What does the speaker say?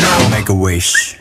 now Make a wish.